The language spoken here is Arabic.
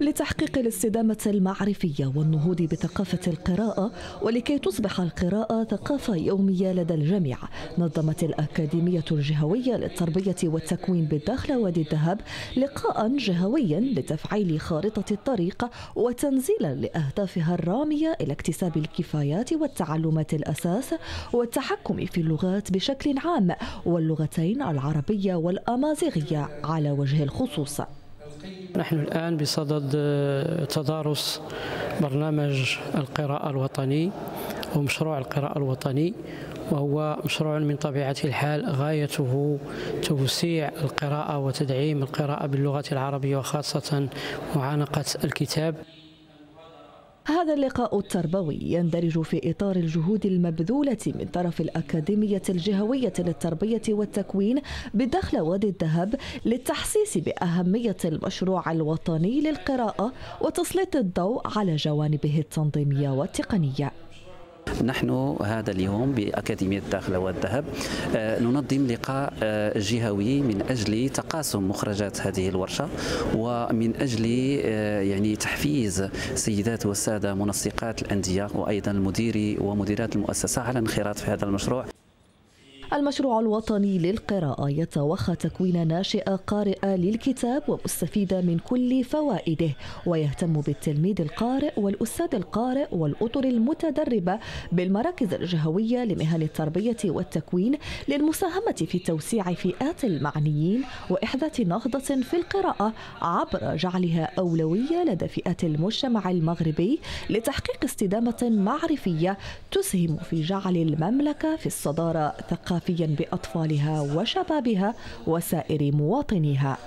لتحقيق الاستدامة المعرفية والنهوض بثقافة القراءة ولكي تصبح القراءة ثقافة يومية لدى الجميع. نظمت الأكاديمية الجهوية للتربية والتكوين بالداخل وادي الذهب لقاء جهويا لتفعيل خارطة الطريق وتنزيلا لأهدافها الرامية إلى اكتساب الكفايات والتعلمات الأساس والتحكم في اللغات بشكل عام واللغتين العربية والأمازيغية على وجه الخصوص. نحن الآن بصدد آه، تدارس برنامج القراءة الوطني ومشروع القراءة الوطني وهو مشروع من طبيعة الحال غايته توسيع القراءة وتدعيم القراءة باللغة العربية وخاصة معانقة الكتاب. هذا اللقاء التربوي يندرج في إطار الجهود المبذولة من طرف الأكاديمية الجهوية للتربية والتكوين بدخل وادي الذهب للتحسيس بأهمية المشروع الوطني للقراءة وتسليط الضوء على جوانبه التنظيمية والتقنية. نحن هذا اليوم بأكاديمية الداخلة والذهب آه، ننظم لقاء آه، جهوي من أجل تقاسم مخرجات هذه الورشة ومن أجل آه، يعني تحفيز السيدات والسادة منسقات الأندية وأيضا المديري ومديرات المؤسسة على الانخراط في هذا المشروع. المشروع الوطني للقراءة يتوخى تكوين ناشئة قارئة للكتاب ومستفيدة من كل فوائده ويهتم بالتلميذ القارئ والأستاذ القارئ والأطر المتدربة بالمراكز الجهوية لمهن التربية والتكوين للمساهمة في توسيع فئات المعنيين وإحداث نهضة في القراءة عبر جعلها أولوية لدى فئات المجتمع المغربي لتحقيق استدامة معرفية تسهم في جعل المملكة في الصدارة ثقافيا بأطفالها وشبابها وسائر مواطنيها.